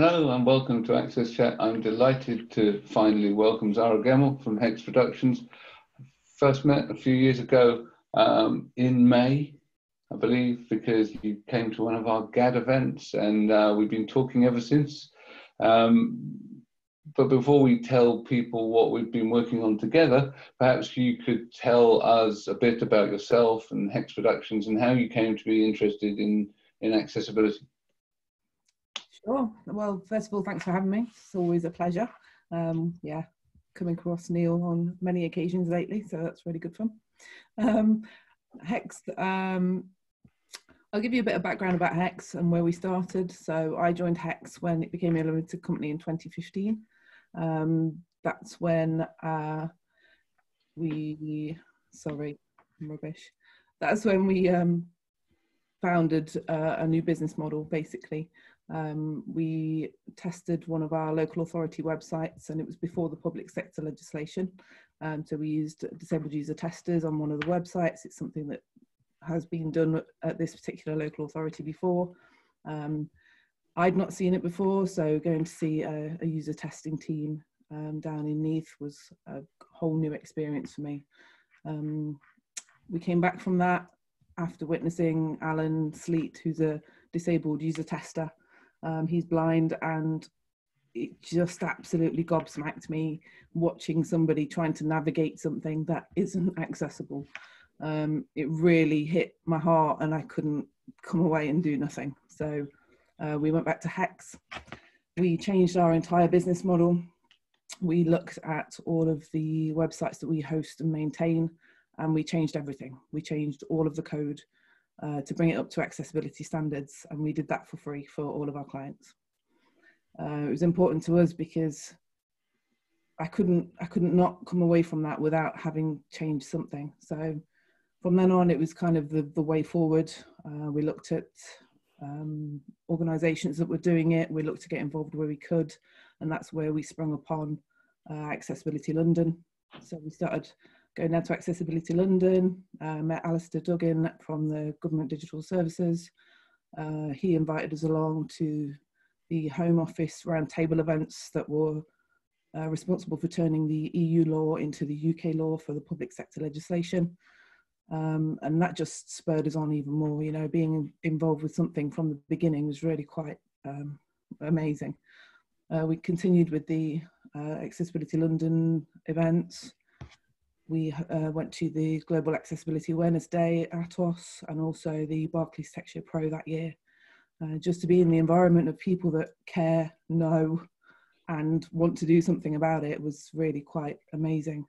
Hello and welcome to AXSChat. I'm delighted to finally welcome Zara Gemmell from Hex Productions. First met a few years ago um, in May, I believe, because you came to one of our GAAD events and uh, we've been talking ever since. Um, but before we tell people what we've been working on together, perhaps you could tell us a bit about yourself and Hex Productions and how you came to be interested in, in accessibility. Sure. Well, first of all, thanks for having me. It's always a pleasure. Um, yeah, coming across Neil on many occasions lately, so that's really good fun. Um, Hex, um, I'll give you a bit of background about Hex and where we started. So I joined Hex when it became a limited company in 2015. Um, that's when uh, we, sorry, rubbish. That's when we um, founded uh, a new business model, basically. Um, we tested one of our local authority websites and it was before the public sector legislation. Um, so we used disabled user testers on one of the websites. It's something that has been done at this particular local authority before. Um, I'd not seen it before, so going to see a, a user testing team um, down in Neath was a whole new experience for me. Um, we came back from that after witnessing Alan Sleet, who's a disabled user tester, um, he's blind and it just absolutely gobsmacked me watching somebody trying to navigate something that isn't accessible. Um, it really hit my heart and I couldn't come away and do nothing. So uh, we went back to Hex. We changed our entire business model. We looked at all of the websites that we host and maintain and we changed everything. We changed all of the code uh, to bring it up to accessibility standards, and we did that for free for all of our clients. Uh, it was important to us because I couldn't I couldn't not come away from that without having changed something. So from then on, it was kind of the, the way forward. Uh, we looked at um, organisations that were doing it. We looked to get involved where we could, and that's where we sprung upon uh, Accessibility London. So we started going down to Accessibility London, uh, met Alistair Duggin from the Government Digital Services. Uh, he invited us along to the Home Office roundtable events that were uh, responsible for turning the EU law into the UK law for the public sector legislation. Um, and that just spurred us on even more. You know, being involved with something from the beginning was really quite um, amazing. Uh, we continued with the uh, Accessibility London events we uh, went to the Global Accessibility Awareness Day at Atos and also the Barclays TechShow Pro that year. Uh, just to be in the environment of people that care, know, and want to do something about it was really quite amazing.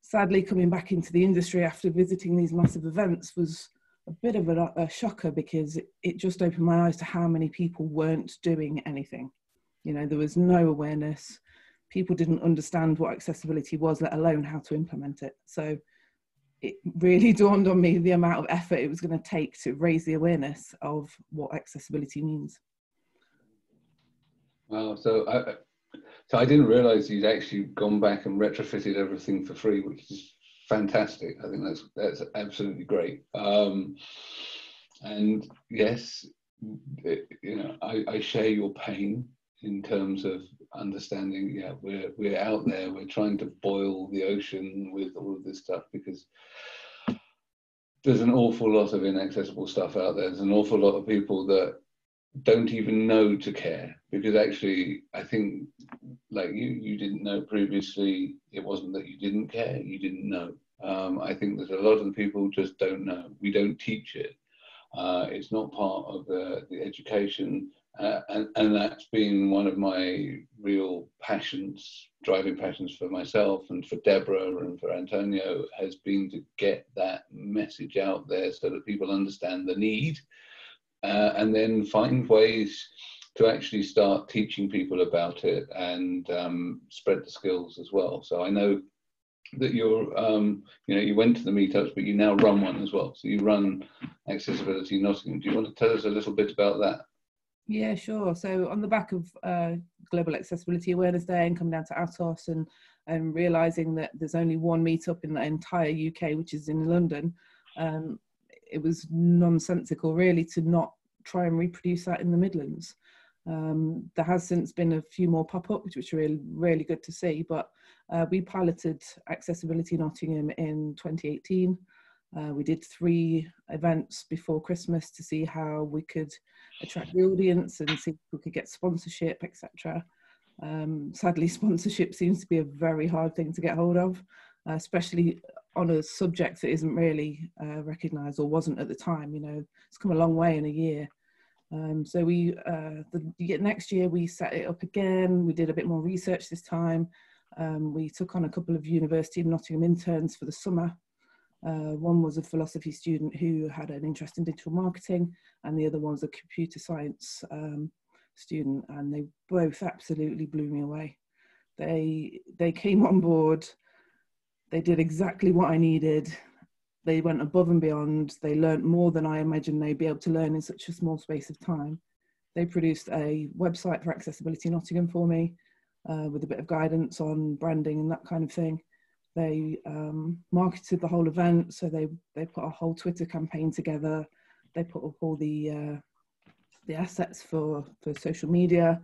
Sadly, coming back into the industry after visiting these massive events was a bit of a, a shocker because it, it just opened my eyes to how many people weren't doing anything. You know, there was no awareness people didn't understand what accessibility was, let alone how to implement it. So it really dawned on me the amount of effort it was going to take to raise the awareness of what accessibility means. Wow, so I, so I didn't realize you'd actually gone back and retrofitted everything for free, which is fantastic. I think that's that's absolutely great. Um, and yes, it, you know, I, I share your pain in terms of understanding yeah we're we're out there we're trying to boil the ocean with all of this stuff because there's an awful lot of inaccessible stuff out there. There's an awful lot of people that don't even know to care because actually i think like you you didn't know previously it wasn't that you didn't care you didn't know. Um, i think there's a lot of the people just don't know. We don't teach it. Uh, it's not part of the, the education uh, and, and that's been one of my real passions, driving passions for myself and for Debra and for Antonio, has been to get that message out there so that people understand the need uh, and then find ways to actually start teaching people about it and um, spread the skills as well. So I know that you're, um, you know, you went to the meetups, but you now run one as well. So you run Accessibility Nottingham. Do you want to tell us a little bit about that? Yeah, sure. So on the back of uh, Global Accessibility Awareness Day and coming down to Atos and and realizing that there's only one meetup in the entire UK, which is in London, um, it was nonsensical really to not try and reproduce that in the Midlands. Um, there has since been a few more pop up, which was really, really good to see. But uh, we piloted Accessibility Nottingham in 2018. Uh, we did three events before Christmas to see how we could attract the audience and see if we could get sponsorship, etc. Um, sadly, sponsorship seems to be a very hard thing to get hold of, uh, especially on a subject that isn't really uh, recognised or wasn't at the time. You know, it's come a long way in a year. Um, so we, uh, the next year we set it up again. We did a bit more research this time. Um, we took on a couple of University of Nottingham interns for the summer. Uh, one was a philosophy student who had an interest in digital marketing, and the other one was a computer science um, student, and they both absolutely blew me away. They they came on board. They did exactly what I needed they went above and beyond. They learnt more than I imagined they'd be able to learn in such a small space of time. They produced a website for Accessibility Nottingham for me uh, with a bit of guidance on branding and that kind of thing. They um, marketed the whole event, so they, they put a whole Twitter campaign together. They put up all the, uh, the assets for, for social media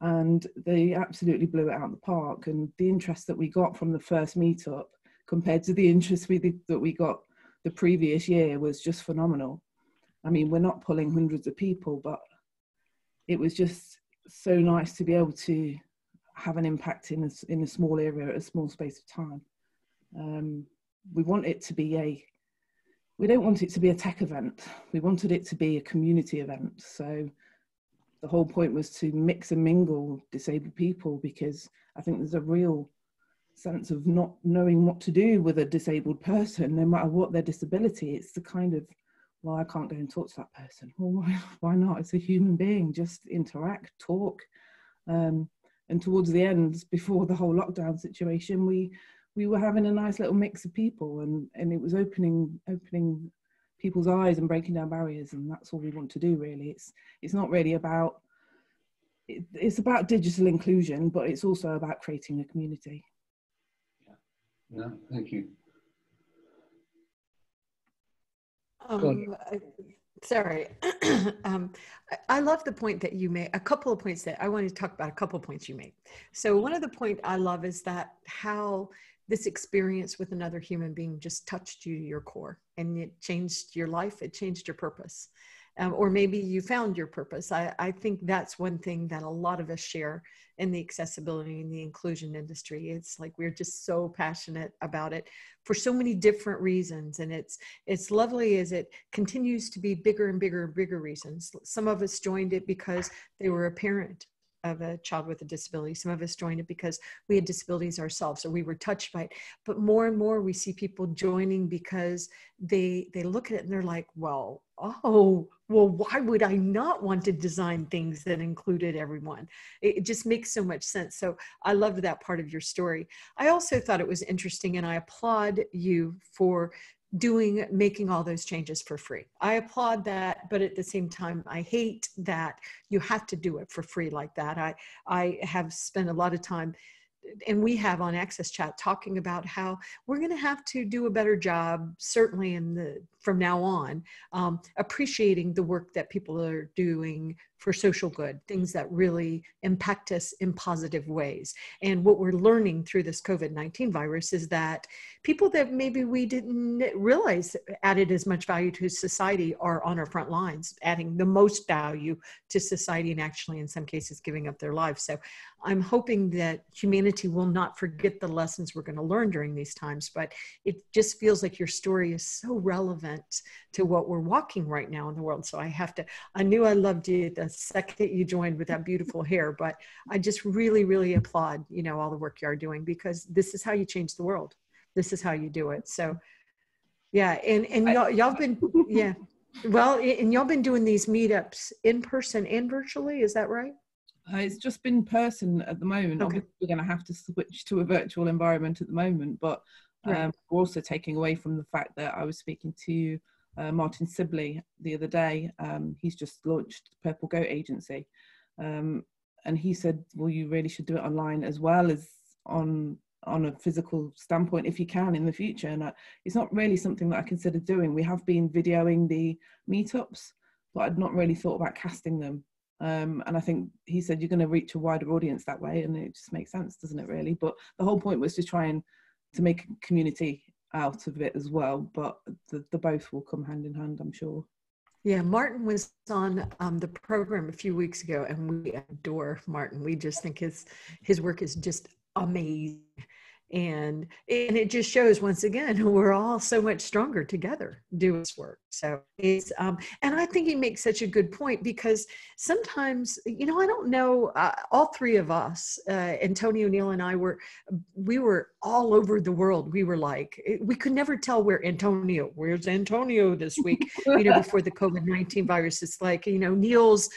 and they absolutely blew it out of the park. And the interest that we got from the first meetup compared to the interest we, that we got the previous year was just phenomenal. I mean, we're not pulling hundreds of people, but it was just so nice to be able to have an impact in a, in a small area at a small space of time. Um, we want it to be a, we don't want it to be a tech event. We wanted it to be a community event. So the whole point was to mix and mingle disabled people because I think there's a real sense of not knowing what to do with a disabled person, no matter what their disability. It's the kind of, well, I can't go and talk to that person. Well, why, why not? It's a human being. Just interact, talk. Um, and towards the end, before the whole lockdown situation, we we were having a nice little mix of people, and and it was opening opening people's eyes and breaking down barriers, and that's all we want to do. Really, it's it's not really about it's about digital inclusion, but it's also about creating a community. No, thank you. Um, sorry. um, I, I love the point that you made, a couple of points that I wanted to talk about, a couple of points you made. So one of the point I love is that how this experience with another human being just touched you to your core and it changed your life, it changed your purpose. Um, or maybe you found your purpose. I, I think that's one thing that a lot of us share in the accessibility and the inclusion industry. It's like we're just so passionate about it for so many different reasons. And it's it's lovely as it continues to be bigger and bigger and bigger reasons. Some of us joined it because they were a parent of a child with a disability. Some of us joined it because we had disabilities ourselves or we were touched by it. But more and more we see people joining because they they look at it and they're like, well, oh, well, why would I not want to design things that included everyone? It, it just makes so much sense. So I loved that part of your story. I also thought it was interesting and I applaud you for doing making all those changes for free. I applaud that, but at the same time I hate that you have to do it for free like that. I I have spent a lot of time and we have on AXSChat talking about how we're going to have to do a better job certainly in the from now on um, appreciating the work that people are doing for social good things that really impact us in positive ways. And what we're learning through this covid-19 virus is that people that maybe we didn't realize added as much value to society are on our front lines adding the most value to society and actually in some cases giving up their lives. So i'm hoping that humanity will not forget the lessons we're going to learn during these times but it just feels like your story is so relevant to what we're walking right now in the world. So i have to i knew i loved you the second you joined with that beautiful hair but i just really really applaud you know all the work you are doing because this is how you change the world. This is how you do it. So yeah and and y'all, y'all been yeah. Well and y'all been doing these meetups in person and virtually is that right? Uh, it's just been person at the moment. Okay. Obviously, we're going to have to switch to a virtual environment at the moment, but right. we're also taking away from the fact that I was speaking to uh, Martin Sibley the other day. Um, he's just launched Purple Goat Agency. Um, and he said, well, you really should do it online as well as on on a physical standpoint if you can in the future. And uh, it's not really something that I consider doing. We have been videoing the meetups, but I'd not really thought about casting them Um, and I think he said you're going to reach a wider audience that way, and it just makes sense, doesn't it? Really, but the whole point was to try and to make a community out of it as well. But the, the both will come hand in hand, I'm sure. Yeah, Martin was on um, the program a few weeks ago, and we adore Martin. We just think his his work is just amazing and and it just shows once again we're all so much stronger together doing this work. So it's um and i think he makes such a good point because sometimes you know i don't know uh, all three of us uh, antonio neil and i were we were all over the world. We were like we could never tell where antonio where's antonio this week you know before the covid-19 virus. It's like you know neil's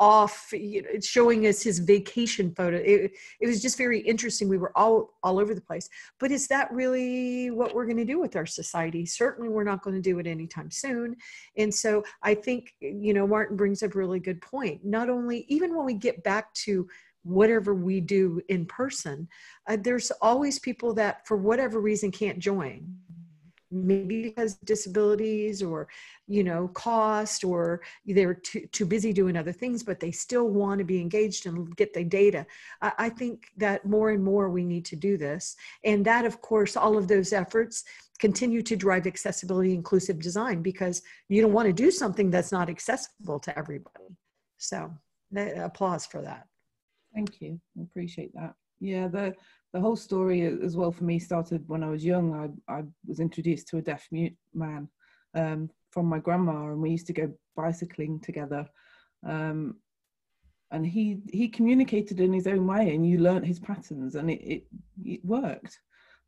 off you know, showing us his vacation photo. It, it was just very interesting. We were all all over the place. But is that really what we're going to do with our society? Certainly we're not going to do it anytime soon. And so i think you know martin brings up a really good point. Not only even when we get back to whatever we do in person uh, there's always people that for whatever reason can't join maybe because disabilities or you know cost or they're too, too busy doing other things but they still want to be engaged and get the data. I, I think that more and more we need to do this. And that of course all of those efforts continue to drive accessibility inclusive design because you don't want to do something that's not accessible to everybody. So applause for that. Thank you. I appreciate that. Yeah the the whole story as well for me started when I was young. I, I was introduced to a deaf mute man um, from my grandma, and we used to go bicycling together. Um, and he he communicated in his own way, and you learnt his patterns, and it it, it worked.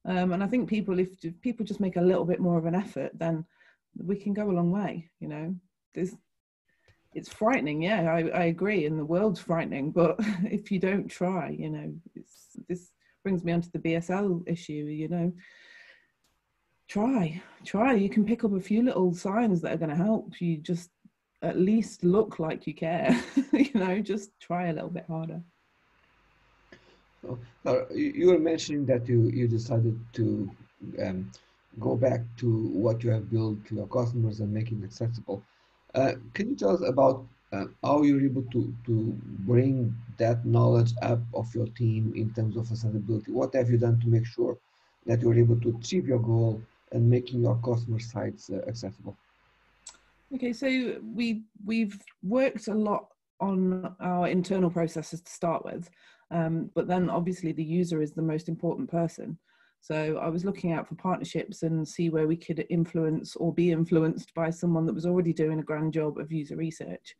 Um, and I think people, if, if, people just make a little bit more of an effort, then we can go a long way. You know, There's, it's frightening. Yeah, I, I agree, and the world's frightening. But if you don't try, you know, it's this brings me on to the BSL issue, you know. Try, try. You can pick up a few little signs that are going to help you just at least look like you care. you know, just try a little bit harder. So, uh, you were mentioning that you, you decided to um, go back to what you have built to your customers and make it accessible. Uh, can you tell us about how you're able to, to bring that knowledge up of your team in terms of accessibility? What have you done to make sure that you're able to achieve your goal and making your customer sites uh, accessible? Okay, so we we've worked a lot on our internal processes to start with, um, but then obviously the user is the most important person. So I was looking out for partnerships and see where we could influence or be influenced by someone that was already doing a grand job of user research.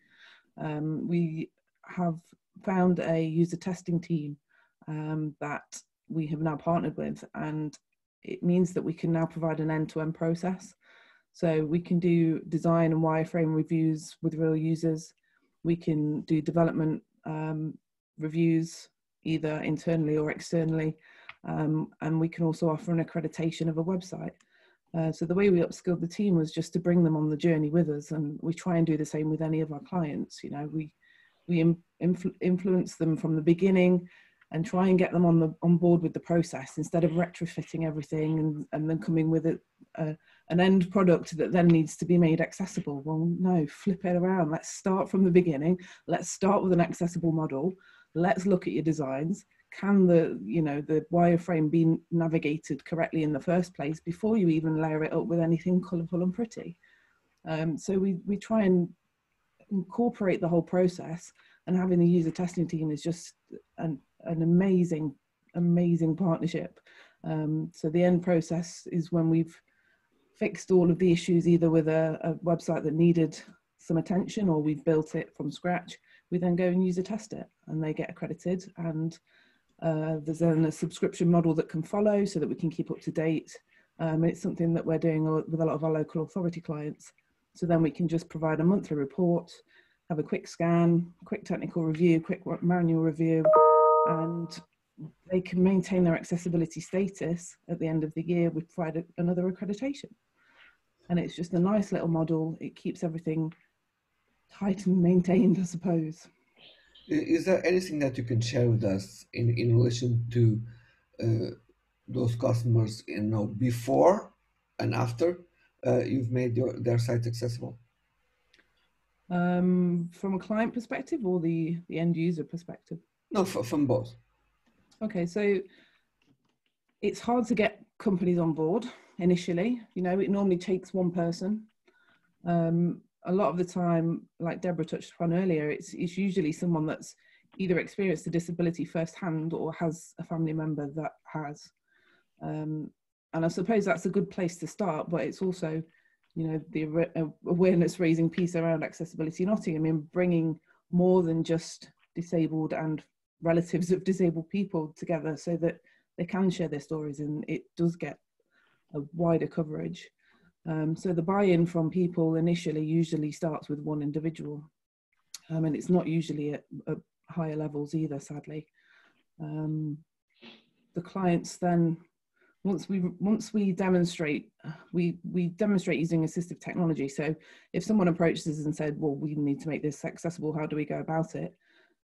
Um, we have found a user testing team um, that we have now partnered with, and it means that we can now provide an end-to-end process. So we can do design and wireframe reviews with real users. We can do development um, reviews either internally or externally. Um, and we can also offer an accreditation of a website. Uh, so the way we upskilled the team was just to bring them on the journey with us, and we try and do the same with any of our clients. You know, we we influ- influence them from the beginning and try and get them on the on board with the process instead of retrofitting everything and, and then coming with a, an end product that then needs to be made accessible. Well no flip it around. Let's start from the beginning. Let's start with an accessible model. Let's look at your designs can the you know the wireframe be navigated correctly in the first place before you even layer it up with anything colorful and pretty? Um, so we we try and incorporate the whole process and having the user testing team is just an, an amazing amazing partnership. Um, so the end process is when we've fixed all of the issues either with a, a website that needed some attention or we've built it from scratch. We then go and user test it and they get accredited and uh, there's then a subscription model that can follow so that we can keep up to date. Um, it's something that we're doing with a lot of our local authority clients. So then we can just provide a monthly report, have a quick scan, quick technical review, quick manual review, and they can maintain their accessibility status at the end of the year. We provide another accreditation. And it's just a nice little model. It keeps everything tight and maintained, I suppose. Is there anything that you can share with us in, in relation to uh, those customers, you know, before and after uh, you've made your, their site accessible? Um, from a client perspective or the, the end user perspective? No, from both. Okay, so it's hard to get companies on board initially. You know, it normally takes one person. Um, a lot of the time, like Debra touched upon earlier, it's, it's usually someone that's either experienced a disability firsthand or has a family member that has. Um, and I suppose that's a good place to start, but it's also, you know, the awareness raising piece around accessibility in Nottingham in bringing more than just disabled and relatives of disabled people together so that they can share their stories and it does get a wider coverage. Um, so the buy-in from people initially usually starts with one individual. Um, and it's not usually at, at higher levels either, sadly. Um, the clients then once we once we demonstrate we we demonstrate using assistive technology. So if someone approaches us and said well we need to make this accessible how do we go about it?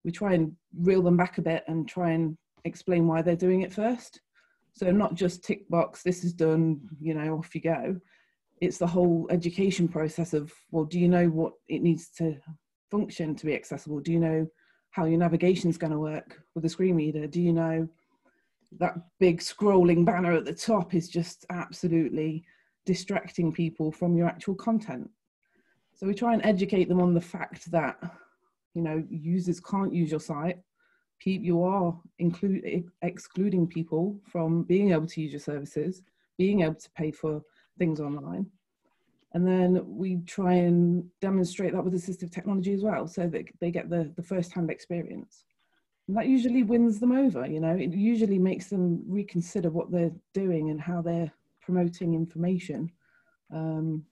We try and reel them back a bit and try and explain why they're doing it first. So not just tick box this is done you know off you go it's the whole education process of well do you know what it needs to function to be accessible do you know how your navigation is going to work with a screen reader do you know that big scrolling banner at the top is just absolutely distracting people from your actual content. So we try and educate them on the fact that, you know, users can't use your site. You are include, excluding people from being able to use your services, being able to pay for things online. And then we try and demonstrate that with assistive technology as well, so that they get the, the first-hand experience. And that usually wins them over, you know, it usually makes them reconsider what they're doing and how they're promoting information. Um,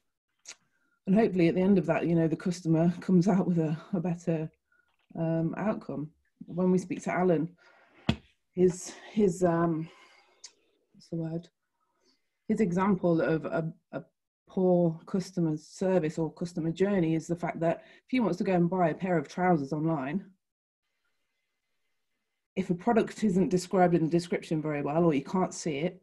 and hopefully at the end of that, you know, the customer comes out with a, a better um, outcome. When we speak to Alan, his, his um, what's the word? His example of a, a poor customer service or customer journey is the fact that if he wants to go and buy a pair of trousers online, if a product isn't described in the description very well or you can't see it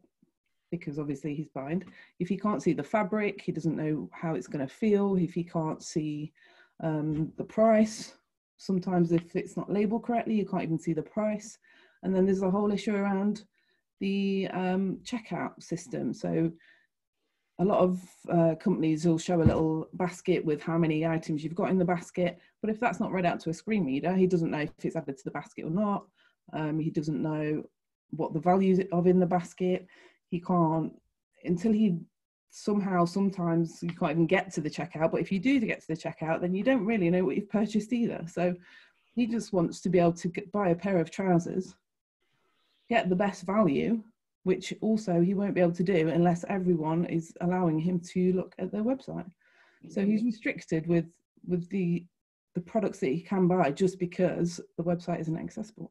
because obviously he's blind if he can't see the fabric he doesn't know how it's going to feel if he can't see um, the price sometimes if it's not labeled correctly you can't even see the price. And then there's a whole issue around the um, checkout system so a lot of uh, companies will show a little basket with how many items you've got in the basket but if that's not read out to a screen reader he doesn't know if it's added to the basket or not um, he doesn't know what the values of in the basket. He can't until he somehow sometimes you can't even get to the checkout. But if you do get to the checkout, then you don't really know what you've purchased either. So he just wants to be able to get, buy a pair of trousers, get the best value, which also he won't be able to do unless everyone is allowing him to look at their website. So he's restricted with with the the products that he can buy just because the website isn't accessible.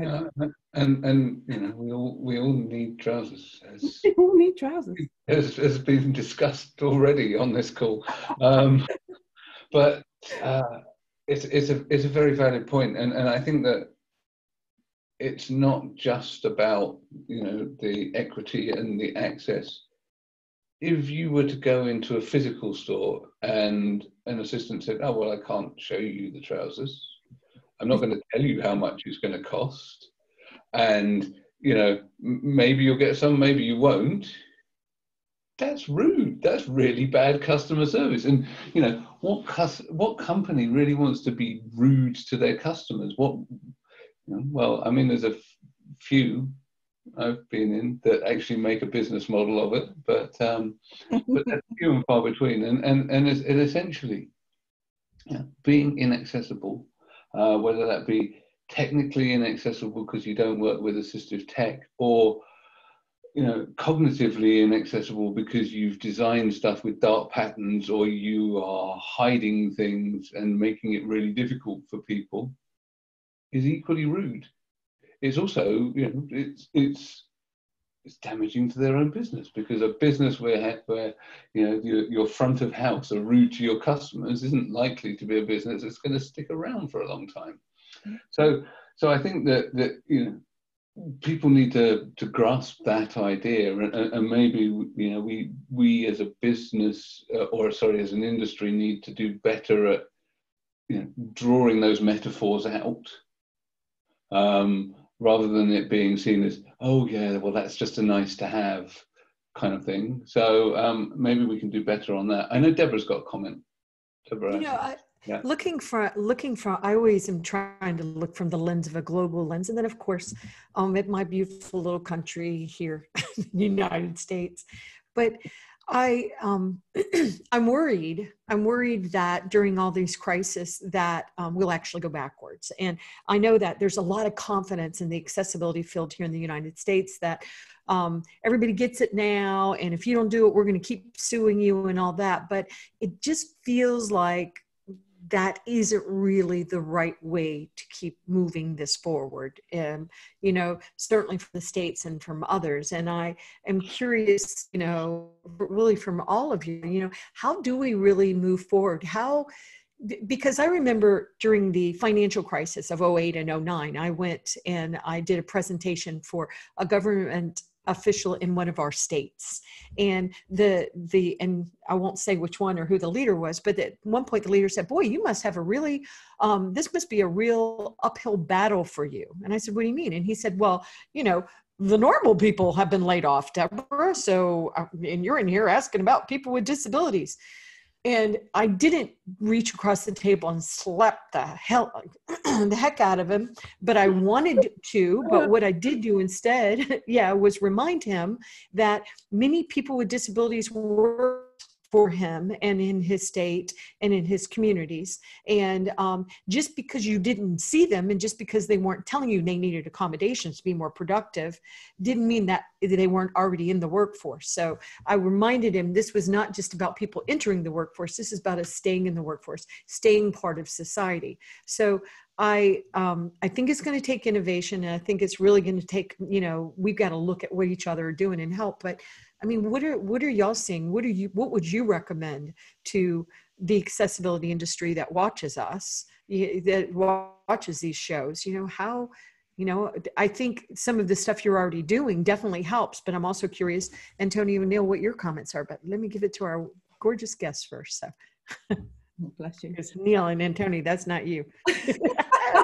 Uh, and and you know we all we all need trousers. As, we all need trousers. As has been discussed already on this call, um, but uh, it's it's a it's a very valid point, and and I think that it's not just about you know the equity and the access. If you were to go into a physical store and an assistant said, "Oh well, I can't show you the trousers," I'm not going to tell you how much it's going to cost. And, you know, maybe you'll get some, maybe you won't. That's rude. That's really bad customer service. And, you know, what, cus- what company really wants to be rude to their customers? What, you know, well, I mean, there's a f- few I've been in that actually make a business model of it, but um, but they're few and far between. And and and it essentially, yeah, being inaccessible uh, whether that be technically inaccessible because you don't work with assistive tech or you know cognitively inaccessible because you've designed stuff with dark patterns or you are hiding things and making it really difficult for people is equally rude it's also you know it's it's it's damaging to their own business because a business where where you know your, your front of house are rude to your customers isn't likely to be a business that's going to stick around for a long time. So so I think that that you know people need to to grasp that idea and, and, maybe you know we we as a business uh, or sorry as an industry need to do better at you know drawing those metaphors out um, rather than it being seen as oh yeah well that's just a nice to have kind of thing. So um, maybe we can do better on that. I know debra's got a comment. Debra you know I, yeah. looking for looking for i always am trying to look from the lens of a global lens. And then of course um at my beautiful little country here united states. But i um i'm worried i'm worried that during all these crises that um, we'll actually go backwards. And i know that there's a lot of confidence in the accessibility field here in the united states that um, everybody gets it now and if you don't do it we're going to keep suing you and all that. But it just feels like that isn't really the right way to keep moving this forward. And you know certainly from the states and from others. And i am curious you know really from all of you you know how do we really move forward? How because I remember during the financial crisis of 08 and 09, I went and I did a presentation for a government official in one of our states. And the the and i won't say which one or who the leader was but at one point the leader said boy you must have a really um, this must be a real uphill battle for you. And i said what do you mean? And he said well you know the normal people have been laid off debra so uh, and you're in here asking about people with disabilities and I didn't reach across the table and slap the hell the heck out of him, but I wanted to. But what I did do instead, yeah, was remind him that many people with disabilities were for him and in his state and in his communities. And um, just because you didn't see them and just because they weren't telling you they needed accommodations to be more productive, didn't mean that they weren't already in the workforce. So I reminded him this was not just about people entering the workforce, this is about us staying in the workforce, staying part of society. So I um, I think it's going to take innovation, and I think it's really going to take you know we've got to look at what each other are doing and help. But I mean, what are what are y'all seeing? What are you what would you recommend to the accessibility industry that watches us, that watches these shows? You know how. You know, I think some of the stuff you're already doing definitely helps, but I'm also curious, Antonio Neil, what your comments are. But let me give it to our gorgeous guests first. So, bless you. It's Neil and Antonio, that's not you. just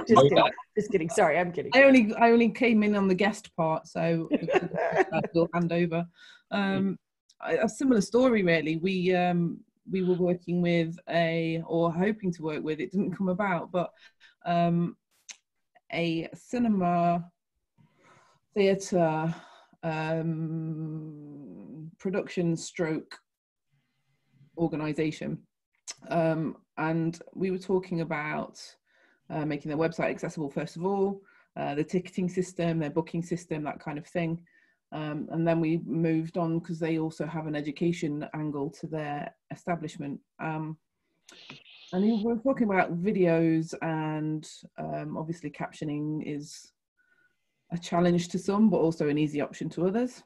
kidding. Just kidding. Sorry, I'm kidding. I only I only came in on the guest part, so we'll hand over. Um, a similar story, really. We um, we were working with a or hoping to work with. It didn't come about, but um, a cinema theatre um, production stroke organization um, and we were talking about uh, making their website accessible first of all, uh, the ticketing system, their booking system, that kind of thing. Um, and then we moved on because they also have an education angle to their establishment. Um, and we were talking about videos, and um, obviously captioning is a challenge to some, but also an easy option to others.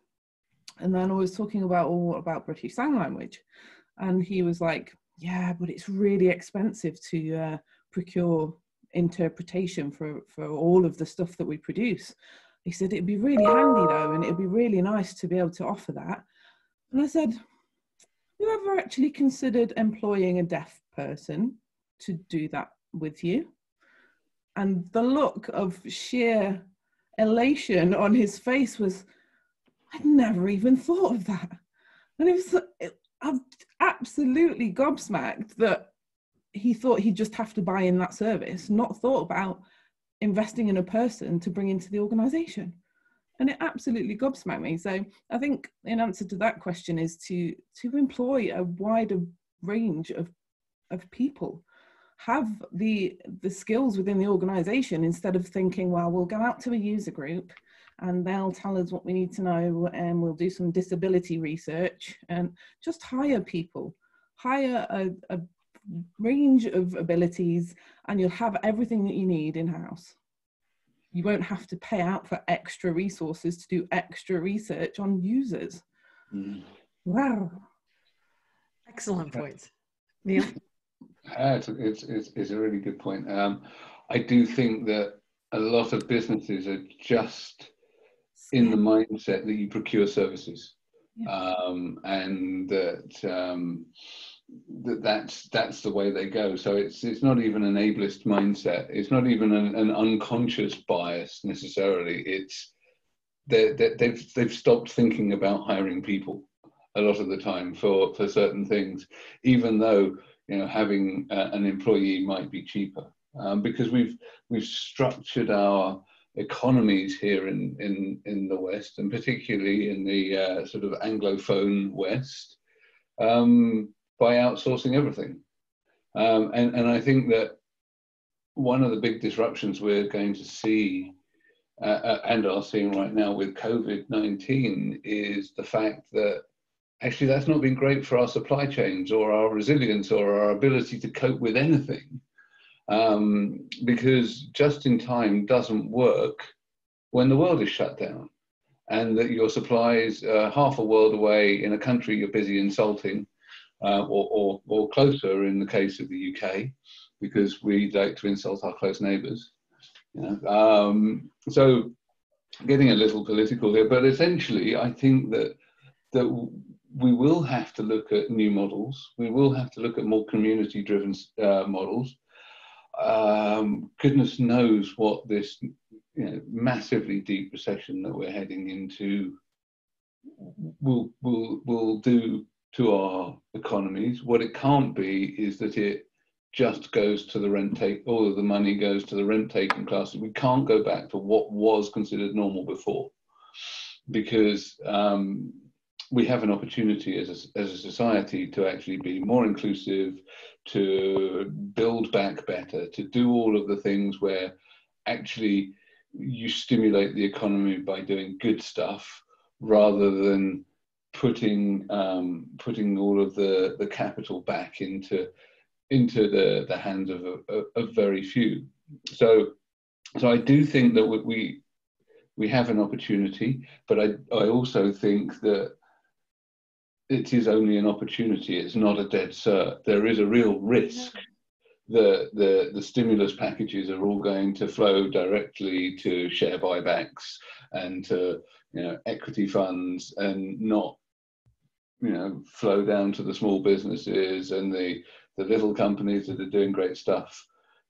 And then I was talking about all about British Sign Language, and he was like, "Yeah, but it's really expensive to uh, procure interpretation for for all of the stuff that we produce. He said it'd be really handy though and it'd be really nice to be able to offer that. And i said you ever actually considered employing a deaf person to do that with you? And the look of sheer elation on his face was i'd never even thought of that. And it was i'm absolutely gobsmacked that he thought he'd just have to buy in that service, not thought about investing in a person to bring into the organization. And it absolutely gobsmacked me. So I think in answer to that question is to to employ a wider range of of people have the the skills within the organization instead of thinking well we'll go out to a user group and they'll tell us what we need to know and we'll do some disability research and just hire people hire a, a range of abilities and you'll have everything that you need in house. You won't have to pay out for extra resources to do extra research on users. Mm. Wow. Excellent points. Neil? Uh, it's, it's, it's, it's, a really good point. Um, I do think that a lot of businesses are just in the mindset that you procure services, yeah. um, and that. Um, that that's that's the way they go. So it's it's not even an ableist mindset. It's not even an, an unconscious bias necessarily. It's they they've they've stopped thinking about hiring people a lot of the time for for certain things, even though you know having uh, an employee might be cheaper um, because we've we've structured our economies here in in in the West and particularly in the uh, sort of anglophone West. Um, by outsourcing everything. Um, and, and I think that one of the big disruptions we're going to see uh, uh and are seeing right now with COVID 19 is the fact that actually that's not been great for our supply chains or our resilience or our ability to cope with anything. Um, because just in time doesn't work when the world is shut down and that your supplies uh, half a world away in a country you're busy insulting uh, or, or, or, closer in the case of the UK, because we like to insult our close neighbours. You know? um, so, getting a little political here, but essentially, I think that that we will have to look at new models. We will have to look at more community-driven uh, models. Um, goodness knows what this you know, massively deep recession that we're heading into will will will do to our economies. What it can't be is that it just goes to the rent take, all of the money goes to the rent taking classes. We can't go back to what was considered normal before because um, we have an opportunity as a, as a society to actually be more inclusive, to build back better, to do all of the things where actually you stimulate the economy by doing good stuff rather than putting um, putting all of the the capital back into into the the hands of a, a, very few. So so I do think that we we have an opportunity, but I I also think that it is only an opportunity. It's not a dead cert. There is a real risk. The, the the stimulus packages are all going to flow directly to share buybacks and to you know equity funds and not you know flow down to the small businesses and the the little companies that are doing great stuff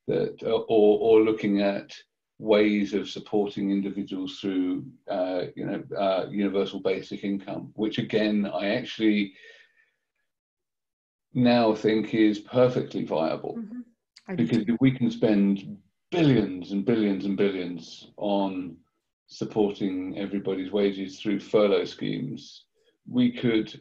that or or looking at ways of supporting individuals through uh, you know uh, universal basic income which again i actually now think is perfectly viable mm-hmm. because if we can spend billions and billions and billions on supporting everybody's wages through furlough schemes we could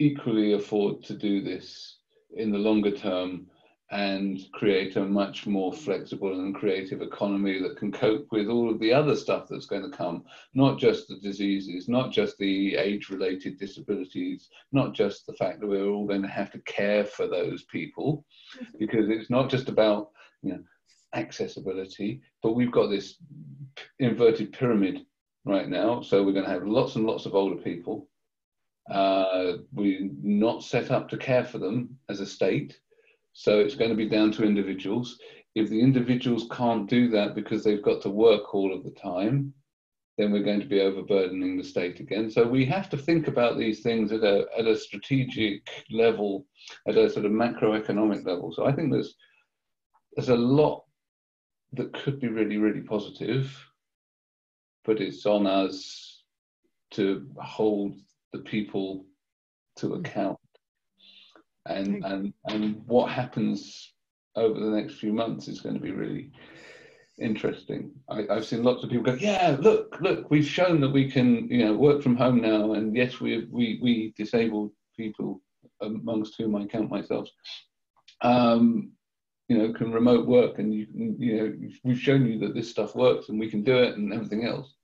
equally afford to do this in the longer term and create a much more flexible and creative economy that can cope with all of the other stuff that's going to come, not just the diseases, not just the age related disabilities, not just the fact that we're all going to have to care for those people, because it's not just about you know, accessibility, but we've got this inverted pyramid right now. So we're going to have lots and lots of older people uh, we're not set up to care for them as a state. So it's going to be down to individuals. If the individuals can't do that because they've got to work all of the time, then we're going to be overburdening the state again. So we have to think about these things at a, at a strategic level, at a sort of macroeconomic level. So I think there's there's a lot that could be really, really positive, but it's on us to hold the people to mm. account. And, and, and what happens over the next few months is going to be really interesting. I, have seen lots of people go, yeah, look, look, we've shown that we can, you know, work from home now, and yes, we we we disabled people, amongst whom I count myself, um, you know, can remote work, and you you know, we've shown you that this stuff works, and we can do it, and everything else.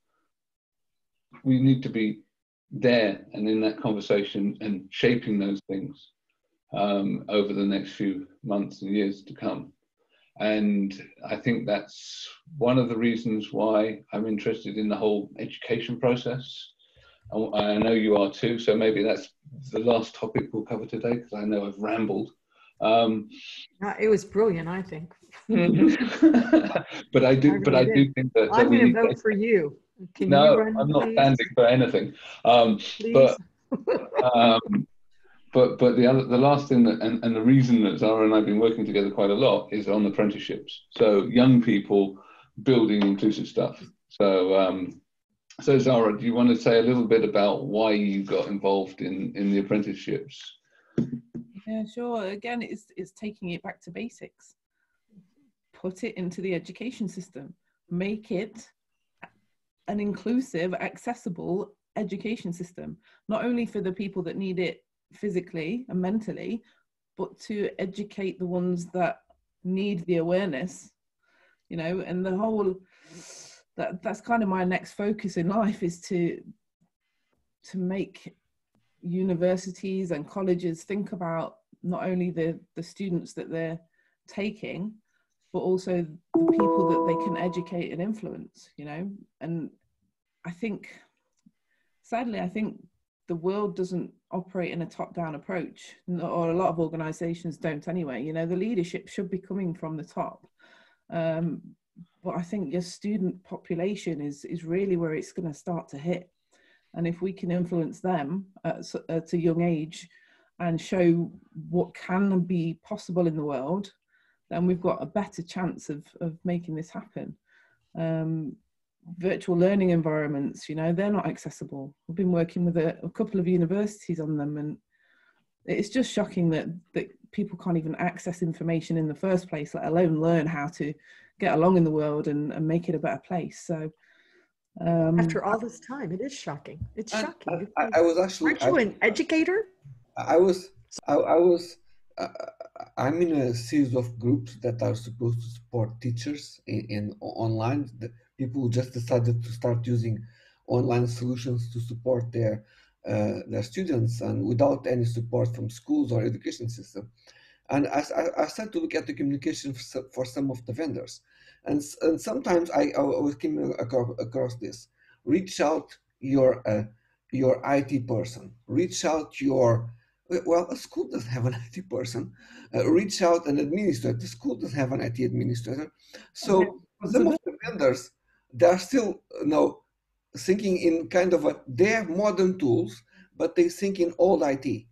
We need to be there and in that conversation and shaping those things um, over the next few months and years to come. And I think that's one of the reasons why I'm interested in the whole education process. I know you are too, so maybe that's the last topic we'll cover today because I know I've rambled. Um, it was brilliant, I think. but I do, I really but I do think that, that I'm going to vote for you. Can no, run, I'm not please? standing for anything. Um, but um, but but the other the last thing that and, and the reason that Zara and I've been working together quite a lot is on apprenticeships. So young people building inclusive stuff. So um, so Zara, do you want to say a little bit about why you got involved in in the apprenticeships? Yeah, sure. Again, it's it's taking it back to basics. Put it into the education system. Make it an inclusive, accessible education system, not only for the people that need it physically and mentally, but to educate the ones that need the awareness, you know, and the whole that that's kind of my next focus in life is to to make universities and colleges think about not only the the students that they're taking but also the people that they can educate and influence you know? And i think sadly i think the world doesn't operate in a top down approach or a lot of organizations don't anyway. You know the leadership should be coming from the top. Um, but i think your student population is is really where it's going to start to hit. And if we can influence them at, at a young age and show what can be possible in the world, then we've got a better chance of, of making this happen. Um, virtual learning environments, you know, they're not accessible. We've been working with a, a, couple of universities on them, and it's just shocking that, that people can't even access information in the first place, let alone learn how to get along in the world and, and make it a better place. So, um, After all this time, it is shocking. It's shocking. I, I, was actually. Aren't you I, an educator? I was. I, I was. Uh, I'm in a series of groups that are supposed to support teachers in, in online. The people just decided to start using online solutions to support their uh, their students, and without any support from schools or education system. And I, I started to look at the communication for, for some of the vendors and, and sometimes I, I was coming across, across this. Reach out your uh, your IT person. Reach out your well, a school doesn't have an IT person. Uh, reach out an administrator. The school doesn't have an IT administrator. So okay. some of the vendors they are still you know thinking in kind of a they have modern tools, but they think in old IT.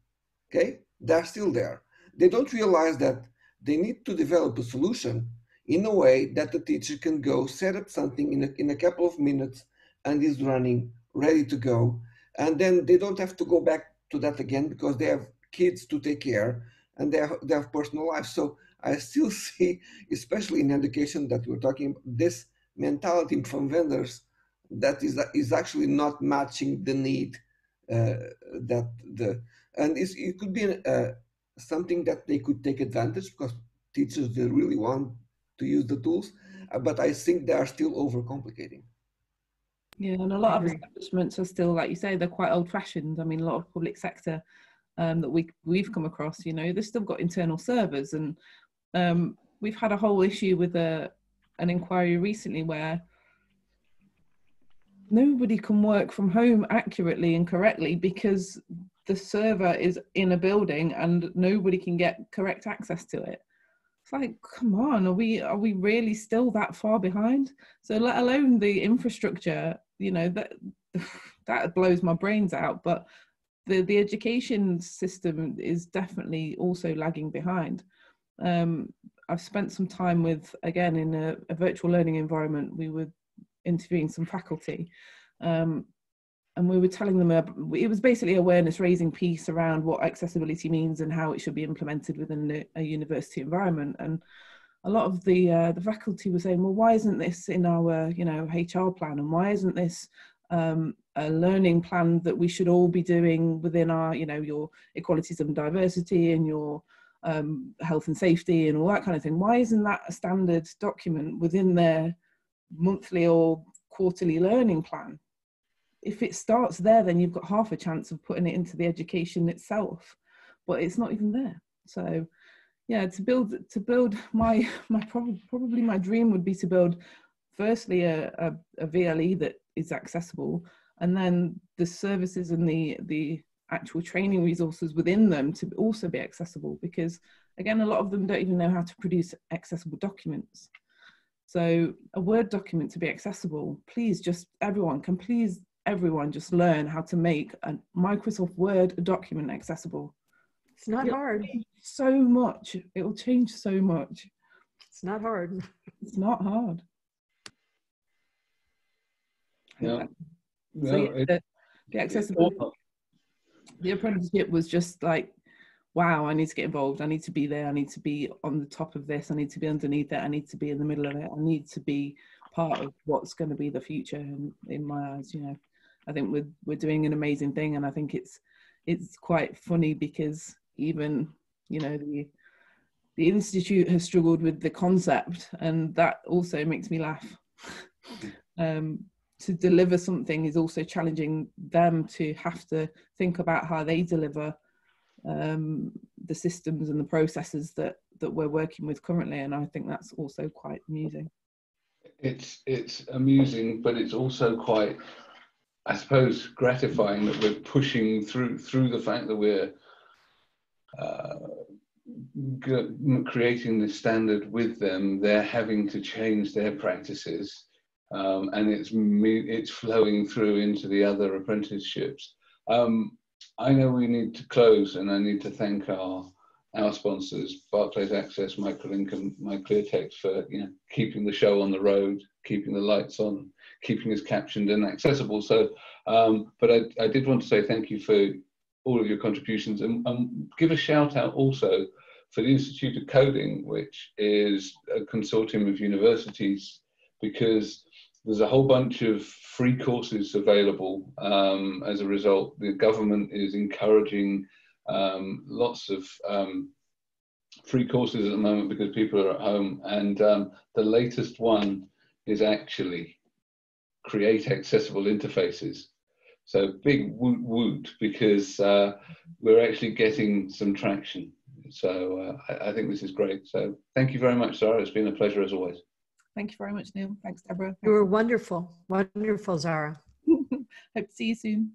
Okay, they're still there. They don't realize that they need to develop a solution in a way that the teacher can go set up something in a, in a couple of minutes and is running, ready to go. And then they don't have to go back to that again because they have kids to take care and they have, they have personal life. So I still see, especially in education that we're talking about, this mentality from vendors that is, is actually not matching the need uh, that the, and it could be uh, something that they could take advantage because teachers, they really want to use the tools, uh, but I think they are still overcomplicating. Yeah, and a lot of establishments are still, like you say, they're quite old-fashioned. I mean, a lot of public sector um, that we we've come across, you know, they've still got internal servers, and um, we've had a whole issue with a an inquiry recently where nobody can work from home accurately and correctly because the server is in a building and nobody can get correct access to it. It's like come on are we are we really still that far behind? So let alone the infrastructure you know that that blows my brains out but the the education system is definitely also lagging behind. Um, i've spent some time with again in a, a, virtual learning environment we were interviewing some faculty um, and we were telling them it was basically awareness raising piece around what accessibility means and how it should be implemented within a, university environment. And a lot of the uh, the faculty were saying well why isn't this in our you know hr plan? And why isn't this um, a learning plan that we should all be doing within our you know your equalities and diversity and your um, health and safety and all that kind of thing why isn't that a standard document within their monthly or quarterly learning plan if it starts there, then you've got half a chance of putting it into the education itself, but it's not even there. So, yeah, to build to build my my probably probably my dream would be to build firstly a, a, a VLE that is accessible, and then the services and the the actual training resources within them to also be accessible because again a lot of them don't even know how to produce accessible documents So a Word document to be accessible, please just everyone can please everyone just learn how to make a Microsoft Word document accessible. It's not It'll hard. So much. It will change so much. It's not hard. It's not hard. Yeah. So yeah, the, the accessibility, the apprenticeship was just like, wow, I need to get involved. I need to be there. I need to be on the top of this. I need to be underneath it. I need to be in the middle of it. I need to be part of what's going to be the future. And in my eyes, you know, I think we're we're doing an amazing thing, and I think it's it's quite funny because even you know the the institute has struggled with the concept, and that also makes me laugh. um, to deliver something is also challenging them to have to think about how they deliver um, the systems and the processes that that we're working with currently, and I think that's also quite amusing. It's it's amusing, but it's also quite, I suppose, gratifying that we're pushing through through the fact that we're uh, creating the standard with them. They're having to change their practices um, and it's it's flowing through into the other apprenticeships. Um, I know we need to close, and I need to thank our our sponsors, Barclays Access, Microlink and MyClearText for you know keeping the show on the road, keeping the lights on, keeping us captioned and accessible. So, um, but I, I did want to say thank you for all of your contributions, and, and give a shout out also for the Institute of Coding, which is a consortium of universities, because there's a whole bunch of free courses available um, as a result. The government is encouraging um, lots of um, free courses at the moment because people are at home. And um, the latest one is actually create accessible interfaces. So big woot woot because uh, we're actually getting some traction. So uh, I, I think this is great. So thank you very much, Zara. It's been a pleasure as always. Thank you very much, Neil. Thanks, Debra. You were wonderful. Wonderful, Zara. Hope to see you soon.